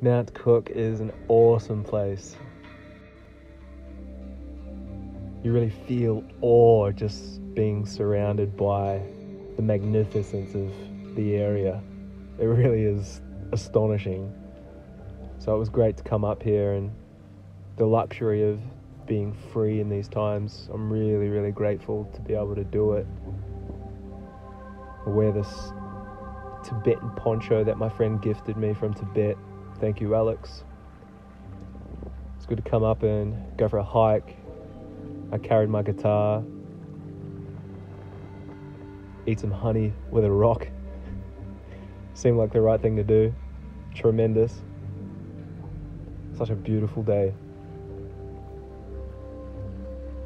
Mount Cook is an awesome place. You really feel awe just being surrounded by the magnificence of the area. It really is astonishing. So it was great to come up here and the luxury of being free in these times. I'm really, really grateful to be able to do it. I wear this Tibetan poncho that my friend gifted me from Tibet. Thank you, Alex. It's good to come up and go for a hike. I carried my guitar, eat some honey with a rock. Seemed like the right thing to do. Tremendous. Such a beautiful day.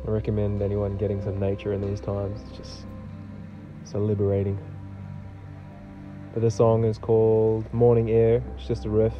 I recommend anyone getting some nature in these times. It's just so liberating. But this song is called Morning Air. It's just a riff.